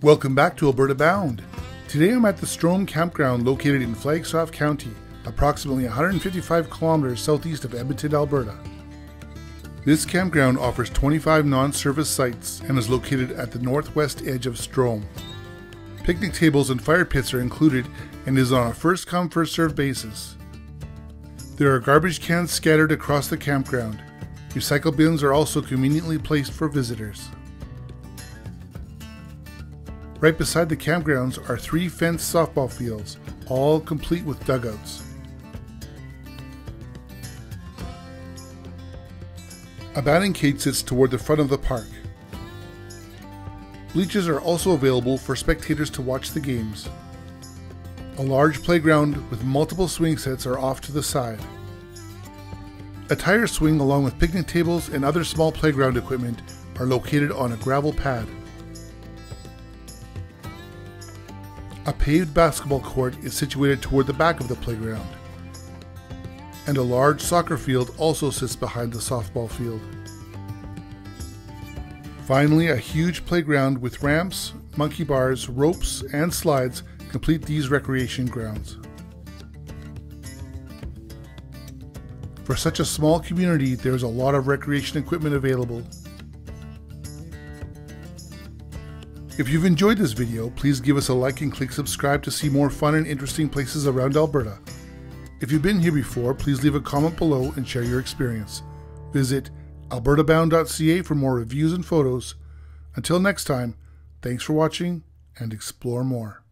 Welcome back to Alberta Bound. Today I'm at the Strome Campground located in Flagstaff County, approximately 155 kilometers southeast of Edmonton, Alberta. This campground offers 25 non-service sites and is located at the northwest edge of Strome. Picnic tables and fire pits are included and is on a first come first served basis. There are garbage cans scattered across the campground. Recycle bins are also conveniently placed for visitors. Right beside the campgrounds are three fenced softball fields, all complete with dugouts. A batting cage sits toward the front of the park. Bleachers are also available for spectators to watch the games. A large playground with multiple swing sets are off to the side. A tire swing along with picnic tables and other small playground equipment are located on a gravel pad. A paved basketball court is situated toward the back of the playground and a large soccer field also sits behind the softball field. Finally, a huge playground with ramps, monkey bars, ropes, and slides complete these recreation grounds. For such a small community, there is a lot of recreation equipment available. If you've enjoyed this video, please give us a like and click subscribe to see more fun and interesting places around Alberta. If you've been here before, please leave a comment below and share your experience. Visit albertabound.ca for more reviews and photos. Until next time, thanks for watching and explore more.